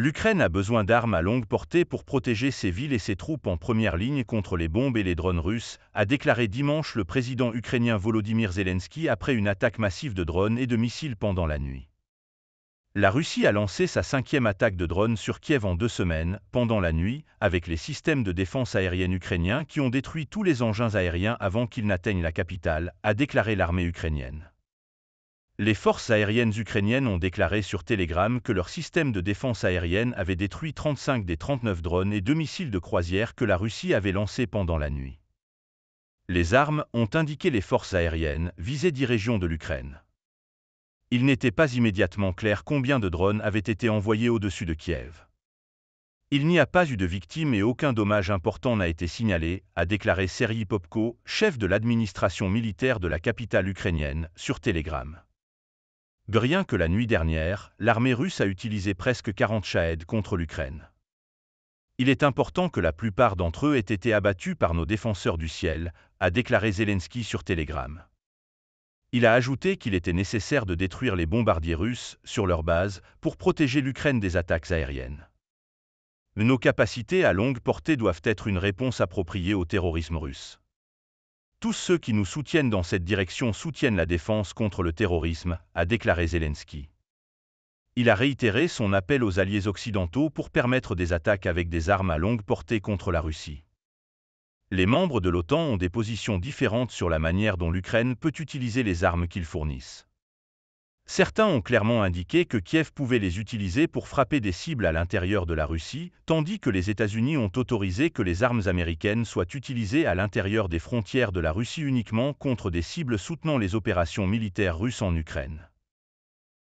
L'Ukraine a besoin d'armes à longue portée pour protéger ses villes et ses troupes en première ligne contre les bombes et les drones russes, a déclaré dimanche le président ukrainien Volodymyr Zelensky après une attaque massive de drones et de missiles pendant la nuit. La Russie a lancé sa cinquième attaque de drones sur Kiev en deux semaines, pendant la nuit, avec les systèmes de défense aérienne ukrainiens qui ont détruit tous les engins aériens avant qu'ils n'atteignent la capitale, a déclaré l'armée ukrainienne. Les forces aériennes ukrainiennes ont déclaré sur Telegram que leur système de défense aérienne avait détruit 35 des 39 drones et deux missiles de croisière que la Russie avait lancés pendant la nuit. Les armes, ont indiqué les forces aériennes, visaient dix régions de l'Ukraine. Il n'était pas immédiatement clair combien de drones avaient été envoyés au-dessus de Kiev. Il n'y a pas eu de victimes et aucun dommage important n'a été signalé, a déclaré Serhiy Popko, chef de l'administration militaire de la capitale ukrainienne, sur Telegram. Rien que la nuit dernière, l'armée russe a utilisé presque 40 Shahed contre l'Ukraine. Il est important que la plupart d'entre eux aient été abattus par nos défenseurs du ciel, a déclaré Zelensky sur Telegram. Il a ajouté qu'il était nécessaire de détruire les bombardiers russes sur leur base pour protéger l'Ukraine des attaques aériennes. Nos capacités à longue portée doivent être une réponse appropriée au terrorisme russe. Tous ceux qui nous soutiennent dans cette direction soutiennent la défense contre le terrorisme, a déclaré Zelensky. Il a réitéré son appel aux alliés occidentaux pour permettre des attaques avec des armes à longue portée contre la Russie. Les membres de l'OTAN ont des positions différentes sur la manière dont l'Ukraine peut utiliser les armes qu'ils fournissent. Certains ont clairement indiqué que Kiev pouvait les utiliser pour frapper des cibles à l'intérieur de la Russie, tandis que les États-Unis ont autorisé que les armes américaines soient utilisées à l'intérieur des frontières de la Russie uniquement contre des cibles soutenant les opérations militaires russes en Ukraine.